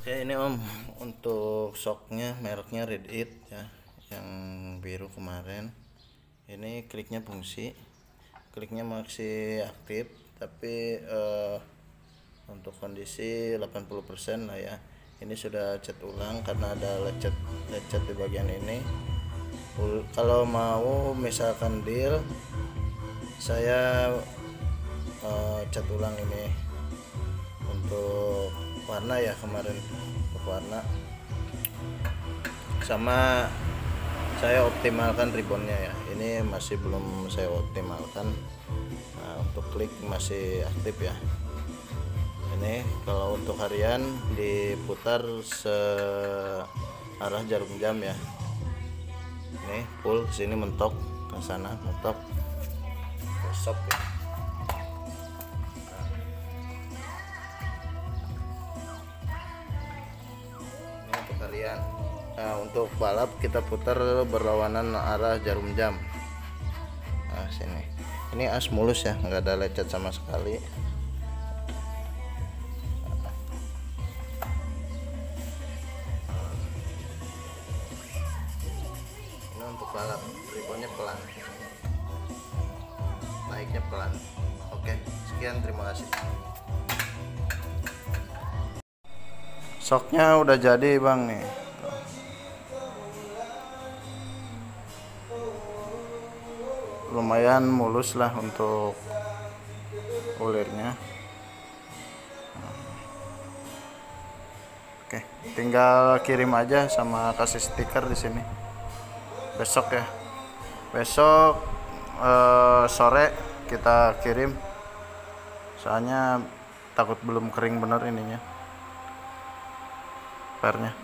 Oke ini om untuk soknya mereknya Red It ya yang biru kemarin. Ini kliknya fungsi kliknya masih aktif tapi eh, untuk kondisi 80% lah ya. Ini sudah cat ulang karena ada lecet lecet di bagian ini. Kalau mau misalkan deal saya eh, cat ulang ini untuk warna ya kemarin. Untuk warna. Sama saya optimalkan ribbonnya ya. Ini masih belum saya optimalkan. Nah, untuk klik masih aktif ya. Ini kalau untuk harian diputar searah jarum jam ya. Ini full sini mentok ke sana mentok. Gosok ya harian nah untuk balap kita putar berlawanan arah jarum jam. Nah sini. Ini as mulus ya nggak ada lecet sama sekali. Ini untuk balap ribbonnya pelan. Naiknya pelan. Oke sekian terima kasih soknya udah jadi bang nih. Lumayan mulus lah untuk ulirnya. Oke tinggal kirim aja sama kasih stiker di sini. Besok ya. Besok eh, sore kita kirim. Soalnya takut belum kering bener ininya பாருங்கள்